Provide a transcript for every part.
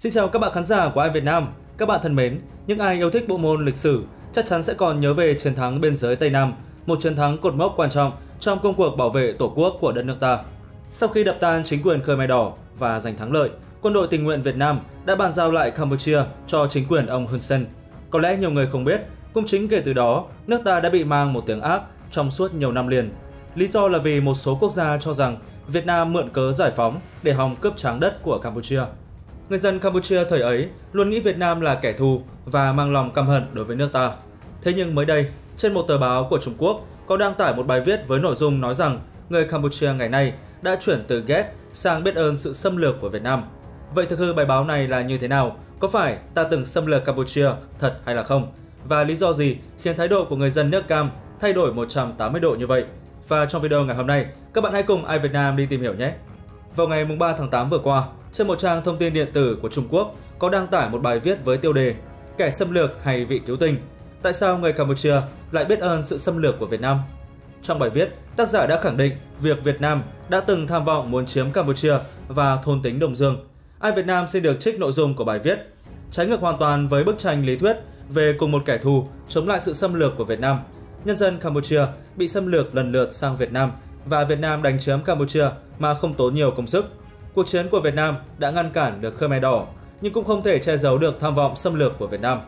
Xin chào các bạn khán giả của Ai Việt Nam. Các bạn thân mến, những ai yêu thích bộ môn lịch sử chắc chắn sẽ còn nhớ về chiến thắng biên giới Tây Nam, một chiến thắng cột mốc quan trọng trong công cuộc bảo vệ Tổ quốc của đất nước ta. Sau khi đập tan chính quyền Khmer Đỏ và giành thắng lợi, quân đội tình nguyện Việt Nam đã bàn giao lại Campuchia cho chính quyền ông Hun Sen. Có lẽ nhiều người không biết, cũng chính kể từ đó, nước ta đã bị mang một tiếng ác trong suốt nhiều năm liền. Lý do là vì một số quốc gia cho rằng Việt Nam mượn cớ giải phóng để hòng cướp trắng đất của Campuchia. Người dân Campuchia thời ấy luôn nghĩ Việt Nam là kẻ thù và mang lòng căm hận đối với nước ta. Thế nhưng mới đây, trên một tờ báo của Trung Quốc có đăng tải một bài viết với nội dung nói rằng người Campuchia ngày nay đã chuyển từ ghét sang biết ơn sự xâm lược của Việt Nam. Vậy thực hư bài báo này là như thế nào? Có phải ta từng xâm lược Campuchia thật hay là không? Và lý do gì khiến thái độ của người dân nước Cam thay đổi 180 độ như vậy? Và trong video ngày hôm nay, các bạn hãy cùng Ai Việt Nam đi tìm hiểu nhé! Vào ngày 3 tháng 8 vừa qua, trên một trang thông tin điện tử của Trung Quốc có đăng tải một bài viết với tiêu đề Kẻ xâm lược hay vị cứu tinh? Tại sao người Campuchia lại biết ơn sự xâm lược của Việt Nam? Trong bài viết, tác giả đã khẳng định việc Việt Nam đã từng tham vọng muốn chiếm Campuchia và thôn tính Đông Dương. Ai Việt Nam xin được trích nội dung của bài viết. Trái ngược hoàn toàn với bức tranh lý thuyết về cùng một kẻ thù chống lại sự xâm lược của Việt Nam. Nhân dân Campuchia bị xâm lược lần lượt sang Việt Nam và Việt Nam đánh chiếm Campuchia mà không tốn nhiều công sức. Cuộc chiến của Việt Nam đã ngăn cản được Khmer Đỏ, nhưng cũng không thể che giấu được tham vọng xâm lược của Việt Nam.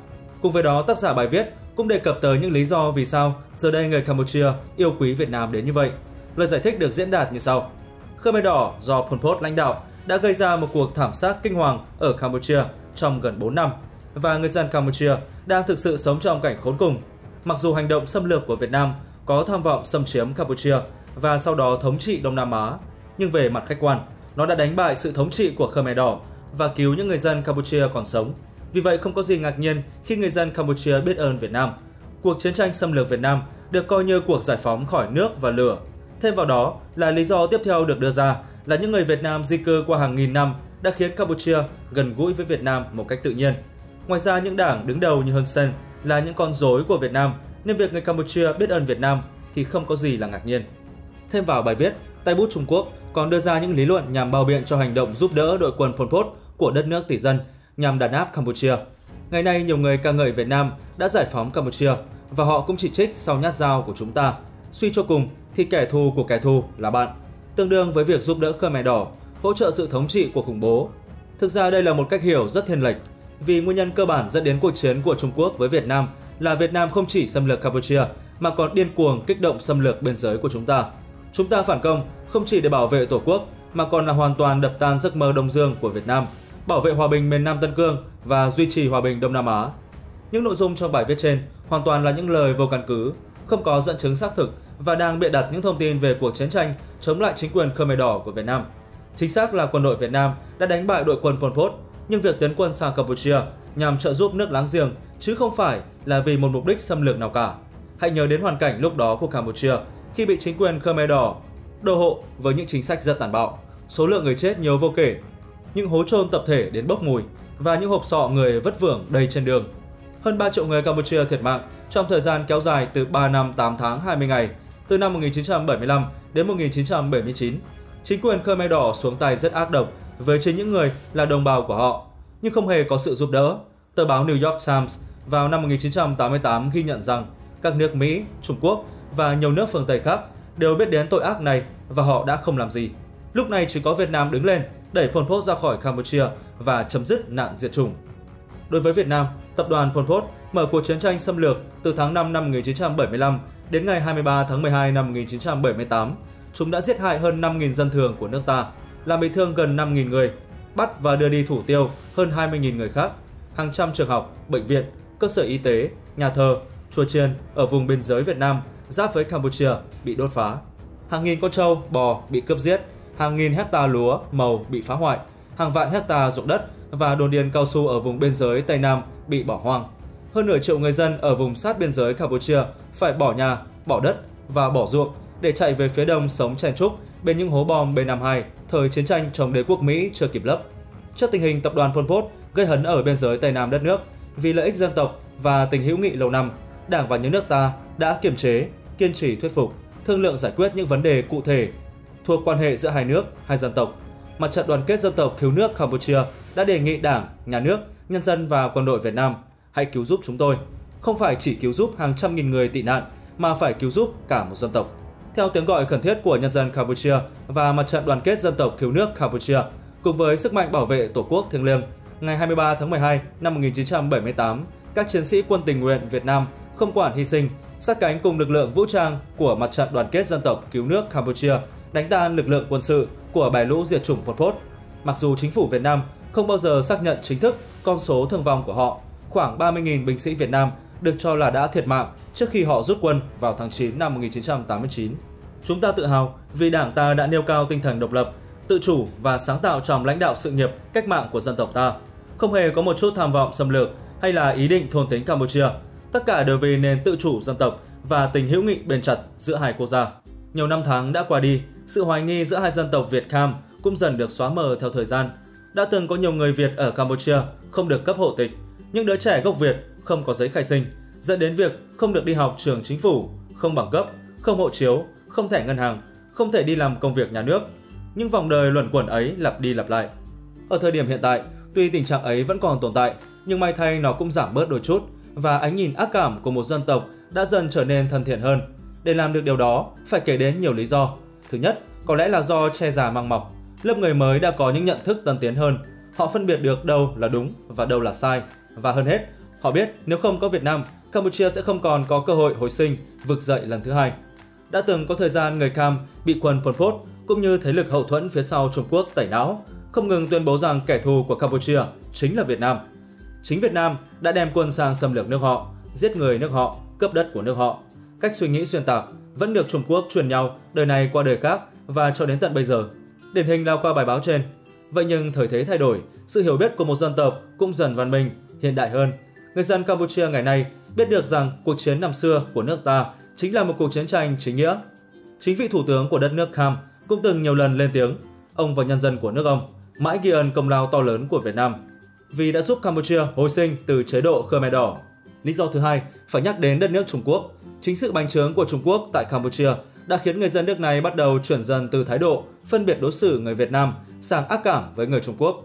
Cùng với đó, tác giả bài viết cũng đề cập tới những lý do vì sao giờ đây người Campuchia yêu quý Việt Nam đến như vậy. Lời giải thích được diễn đạt như sau. Khmer Đỏ do Pol Pot lãnh đạo đã gây ra một cuộc thảm sát kinh hoàng ở Campuchia trong gần 4 năm và người dân Campuchia đang thực sự sống trong cảnh khốn cùng. Mặc dù hành động xâm lược của Việt Nam có tham vọng xâm chiếm Campuchia và sau đó thống trị Đông Nam Á, nhưng về mặt khách quan, nó đã đánh bại sự thống trị của Khmer Đỏ và cứu những người dân Campuchia còn sống. Vì vậy không có gì ngạc nhiên khi người dân Campuchia biết ơn Việt Nam. Cuộc chiến tranh xâm lược Việt Nam được coi như cuộc giải phóng khỏi nước và lửa. Thêm vào đó là lý do tiếp theo được đưa ra là những người Việt Nam di cư qua hàng nghìn năm đã khiến Campuchia gần gũi với Việt Nam một cách tự nhiên. Ngoài ra những đảng đứng đầu như Hun Sen là những con rối của Việt Nam nên việc người Campuchia biết ơn Việt Nam thì không có gì là ngạc nhiên. Thêm vào bài viết, tay bút Trung Quốc còn đưa ra những lý luận nhằm bao biện cho hành động giúp đỡ đội quân Pol Pot của đất nước tỷ dân nhằm đàn áp Campuchia. Ngày nay, nhiều người ca ngợi Việt Nam đã giải phóng Campuchia và họ cũng chỉ trích sau nhát dao của chúng ta. Suy cho cùng thì kẻ thù của kẻ thù là bạn, tương đương với việc giúp đỡ Khmer Đỏ, hỗ trợ sự thống trị của khủng bố. Thực ra đây là một cách hiểu rất thiên lệch, vì nguyên nhân cơ bản dẫn đến cuộc chiến của Trung Quốc với Việt Nam là Việt Nam không chỉ xâm lược Campuchia mà còn điên cuồng kích động xâm lược biên giới của chúng ta. Chúng ta phản công không chỉ để bảo vệ Tổ quốc mà còn là hoàn toàn đập tan giấc mơ Đông Dương của Việt Nam, bảo vệ hòa bình miền Nam Tân Cương và duy trì hòa bình Đông Nam Á. Những nội dung trong bài viết trên hoàn toàn là những lời vô căn cứ, không có dẫn chứng xác thực và đang bịa đặt những thông tin về cuộc chiến tranh chống lại chính quyền Khmer Đỏ của Việt Nam. Chính xác là quân đội Việt Nam đã đánh bại đội quân Pol Pot, nhưng việc tiến quân sang Campuchia nhằm trợ giúp nước láng giềng chứ không phải là vì một mục đích xâm lược nào cả. Hãy nhớ đến hoàn cảnh lúc đó của Campuchia khi bị chính quyền Khmer Đỏ đô hộ với những chính sách rất tàn bạo, số lượng người chết nhiều vô kể, những hố chôn tập thể đến bốc mùi và những hộp sọ người vất vưởng đầy trên đường. Hơn 3 triệu người Campuchia thiệt mạng trong thời gian kéo dài từ 3 năm 8 tháng 20 ngày, từ năm 1975 đến 1979. Chính quyền Khmer Đỏ xuống tay rất ác độc với chính những người là đồng bào của họ, nhưng không hề có sự giúp đỡ. Tờ báo New York Times vào năm 1988 ghi nhận rằng các nước Mỹ, Trung Quốc và nhiều nước phương Tây khác đều biết đến tội ác này và họ đã không làm gì. Lúc này chỉ có Việt Nam đứng lên đẩy Pol Pot ra khỏi Campuchia và chấm dứt nạn diệt chủng. Đối với Việt Nam, tập đoàn Pol Pot mở cuộc chiến tranh xâm lược từ tháng 5 năm 1975 đến ngày 23 tháng 12 năm 1978. Chúng đã giết hại hơn 5.000 dân thường của nước ta, làm bị thương gần 5.000 người, bắt và đưa đi thủ tiêu hơn 20.000 người khác. Hàng trăm trường học, bệnh viện, cơ sở y tế, nhà thờ, chùa chiền ở vùng biên giới Việt Nam giáp với Campuchia bị đốt phá. Hàng nghìn con trâu, bò bị cướp giết, hàng nghìn hecta lúa, màu bị phá hoại, hàng vạn hecta ruộng đất và đồn điền cao su ở vùng biên giới Tây Nam bị bỏ hoang. Hơn nửa triệu người dân ở vùng sát biên giới Campuchia phải bỏ nhà, bỏ đất và bỏ ruộng để chạy về phía đông sống chen trúc bên những hố bom B-52 thời chiến tranh chống đế quốc Mỹ chưa kịp lấp. Trước tình hình tập đoàn Pol Pot gây hấn ở biên giới Tây Nam đất nước, vì lợi ích dân tộc và tình hữu nghị lâu năm, Đảng và nhà nước ta đã kiềm chế, kiên trì thuyết phục, thương lượng giải quyết những vấn đề cụ thể thuộc quan hệ giữa hai nước, hai dân tộc. Mặt trận đoàn kết dân tộc cứu nước Campuchia đã đề nghị Đảng, Nhà nước, nhân dân và quân đội Việt Nam hãy cứu giúp chúng tôi. Không phải chỉ cứu giúp hàng trăm nghìn người tị nạn, mà phải cứu giúp cả một dân tộc. Theo tiếng gọi khẩn thiết của nhân dân Campuchia và Mặt trận đoàn kết dân tộc cứu nước Campuchia, cùng với sức mạnh bảo vệ Tổ quốc thiêng liêng, ngày 23 tháng 12 năm 1978, các chiến sĩ quân tình nguyện Việt Nam không quản hy sinh, sát cánh cùng lực lượng vũ trang của Mặt trận đoàn kết dân tộc cứu nước Campuchia đánh tan lực lượng quân sự của bài lũ diệt chủng Pol Pot. Mặc dù chính phủ Việt Nam không bao giờ xác nhận chính thức con số thương vong của họ, khoảng 30.000 binh sĩ Việt Nam được cho là đã thiệt mạng trước khi họ rút quân vào tháng 9 năm 1989. Chúng ta tự hào vì Đảng ta đã nêu cao tinh thần độc lập, tự chủ và sáng tạo trong lãnh đạo sự nghiệp cách mạng của dân tộc ta. Không hề có một chút tham vọng xâm lược hay là ý định thôn tính Campuchia. Tất cả đều vì nền tự chủ dân tộc và tình hữu nghị bền chặt giữa hai quốc gia. Nhiều năm tháng đã qua đi, sự hoài nghi giữa hai dân tộc Việt Cam cũng dần được xóa mờ theo thời gian. Đã từng có nhiều người Việt ở Campuchia không được cấp hộ tịch, những đứa trẻ gốc Việt không có giấy khai sinh, dẫn đến việc không được đi học trường chính phủ, không bằng cấp, không hộ chiếu, không thẻ ngân hàng, không thể đi làm công việc nhà nước. Nhưng vòng đời luẩn quẩn ấy lặp đi lặp lại. Ở thời điểm hiện tại, tuy tình trạng ấy vẫn còn tồn tại, nhưng may thay nó cũng giảm bớt đôi chút và ánh nhìn ác cảm của một dân tộc đã dần trở nên thân thiện hơn. Để làm được điều đó, phải kể đến nhiều lý do. Thứ nhất, có lẽ là do che già mang mọc. Lớp người mới đã có những nhận thức tân tiến hơn. Họ phân biệt được đâu là đúng và đâu là sai. Và hơn hết, họ biết nếu không có Việt Nam, Campuchia sẽ không còn có cơ hội hồi sinh, vực dậy lần thứ hai. Đã từng có thời gian người Cam bị quân Pol Pot cũng như thế lực hậu thuẫn phía sau Trung Quốc tẩy não, không ngừng tuyên bố rằng kẻ thù của Campuchia chính là Việt Nam. Chính Việt Nam đã đem quân sang xâm lược nước họ, giết người nước họ, cướp đất của nước họ. Cách suy nghĩ xuyên tạc vẫn được Trung Quốc truyền nhau đời này qua đời khác và cho đến tận bây giờ. Điển hình lao qua bài báo trên. Vậy nhưng thời thế thay đổi, sự hiểu biết của một dân tộc cũng dần văn minh, hiện đại hơn. Người dân Campuchia ngày nay biết được rằng cuộc chiến năm xưa của nước ta chính là một cuộc chiến tranh chính nghĩa. Chính vị thủ tướng của đất nước Cam cũng từng nhiều lần lên tiếng, ông và nhân dân của nước ông mãi ghi ơn công lao to lớn của Việt Nam vì đã giúp Campuchia hồi sinh từ chế độ Khmer Đỏ. Lý do thứ hai phải nhắc đến đất nước Trung Quốc. Chính sự bành trướng của Trung Quốc tại Campuchia đã khiến người dân nước này bắt đầu chuyển dần từ thái độ phân biệt đối xử người Việt Nam sang ác cảm với người Trung Quốc.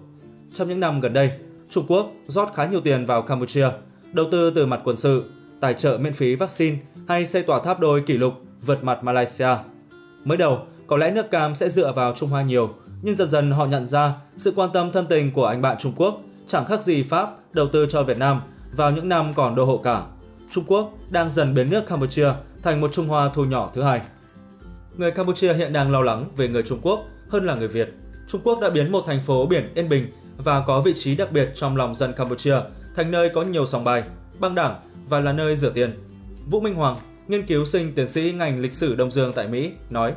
Trong những năm gần đây, Trung Quốc rót khá nhiều tiền vào Campuchia, đầu tư từ mặt quân sự, tài trợ miễn phí vaccine hay xây tòa tháp đôi kỷ lục vượt mặt Malaysia. Mới đầu, có lẽ nước Cam sẽ dựa vào Trung Hoa nhiều, nhưng dần dần họ nhận ra sự quan tâm thân tình của anh bạn Trung Quốc chẳng khác gì Pháp đầu tư cho Việt Nam vào những năm còn đô hộ cả. Trung Quốc đang dần biến nước Campuchia thành một Trung Hoa thu nhỏ thứ hai. Người Campuchia hiện đang lo lắng về người Trung Quốc hơn là người Việt. Trung Quốc đã biến một thành phố biển yên bình và có vị trí đặc biệt trong lòng dân Campuchia thành nơi có nhiều sòng bài, băng đảng và là nơi rửa tiền. Vũ Minh Hoàng, nghiên cứu sinh tiến sĩ ngành lịch sử Đông Dương tại Mỹ, nói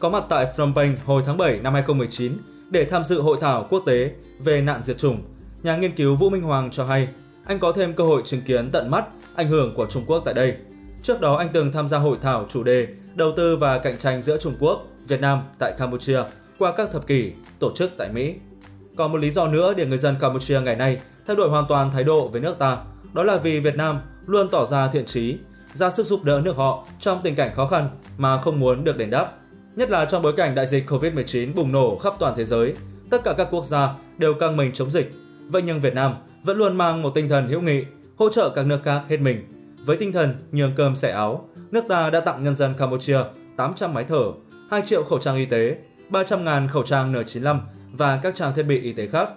có mặt tại Phnom Penh hồi tháng 7 năm 2019 để tham dự hội thảo quốc tế về nạn diệt chủng. Nhà nghiên cứu Vũ Minh Hoàng cho hay anh có thêm cơ hội chứng kiến tận mắt ảnh hưởng của Trung Quốc tại đây. Trước đó anh từng tham gia hội thảo chủ đề đầu tư và cạnh tranh giữa Trung Quốc, Việt Nam tại Campuchia qua các thập kỷ tổ chức tại Mỹ. Còn một lý do nữa để người dân Campuchia ngày nay thay đổi hoàn toàn thái độ với nước ta, đó là vì Việt Nam luôn tỏ ra thiện trí, ra sức giúp đỡ nước họ trong tình cảnh khó khăn mà không muốn được đền đáp. Nhất là trong bối cảnh đại dịch Covid-19 bùng nổ khắp toàn thế giới, tất cả các quốc gia đều căng mình chống dịch. Vậy nhưng Việt Nam vẫn luôn mang một tinh thần hữu nghị, hỗ trợ các nước khác hết mình. Với tinh thần nhường cơm sẻ áo, nước ta đã tặng nhân dân Campuchia 800 máy thở, 2 triệu khẩu trang y tế, 300.000 khẩu trang N95 và các trang thiết bị y tế khác.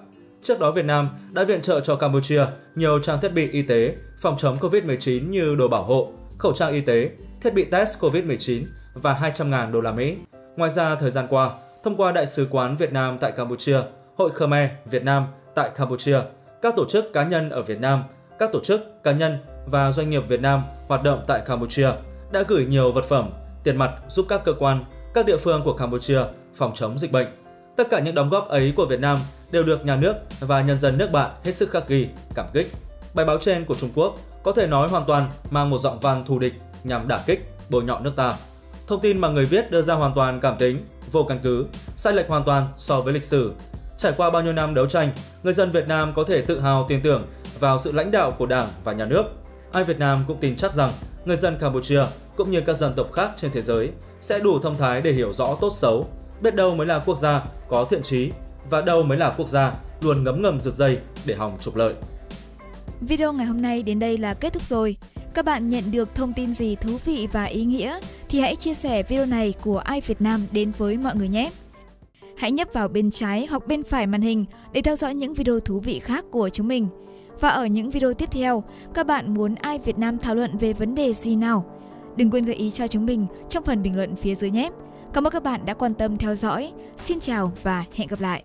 Trước đó Việt Nam đã viện trợ cho Campuchia nhiều trang thiết bị y tế phòng chống COVID-19 như đồ bảo hộ, khẩu trang y tế, thiết bị test COVID-19 và 200.000 đô la Mỹ. Ngoài ra, thời gian qua, thông qua Đại sứ quán Việt Nam tại Campuchia, Hội Khmer Việt Nam tại Campuchia, các tổ chức cá nhân ở Việt Nam, các tổ chức, cá nhân và doanh nghiệp Việt Nam hoạt động tại Campuchia đã gửi nhiều vật phẩm, tiền mặt giúp các cơ quan, các địa phương của Campuchia phòng chống dịch bệnh. Tất cả những đóng góp ấy của Việt Nam đều được nhà nước và nhân dân nước bạn hết sức khắc ghi, cảm kích. Bài báo trên của Trung Quốc có thể nói hoàn toàn mang một giọng văn thù địch nhằm đả kích, bôi nhọ nước ta. Thông tin mà người viết đưa ra hoàn toàn cảm tính, vô căn cứ, sai lệch hoàn toàn so với lịch sử. Trải qua bao nhiêu năm đấu tranh, người dân Việt Nam có thể tự hào tin tưởng vào sự lãnh đạo của Đảng và Nhà nước. Ai Việt Nam cũng tin chắc rằng người dân Campuchia cũng như các dân tộc khác trên thế giới sẽ đủ thông thái để hiểu rõ tốt xấu, biết đâu mới là quốc gia có thiện trí, và đâu mới là quốc gia luôn ngấm ngầm rượt dây để hòng trục lợi. Video ngày hôm nay đến đây là kết thúc rồi. Các bạn nhận được thông tin gì thú vị và ý nghĩa thì hãy chia sẻ video này của Ai Việt Nam đến với mọi người nhé. Hãy nhấp vào bên trái hoặc bên phải màn hình để theo dõi những video thú vị khác của chúng mình. Và ở những video tiếp theo, các bạn muốn Ai Việt Nam thảo luận về vấn đề gì nào? Đừng quên gợi ý cho chúng mình trong phần bình luận phía dưới nhé. Cảm ơn các bạn đã quan tâm theo dõi. Xin chào và hẹn gặp lại.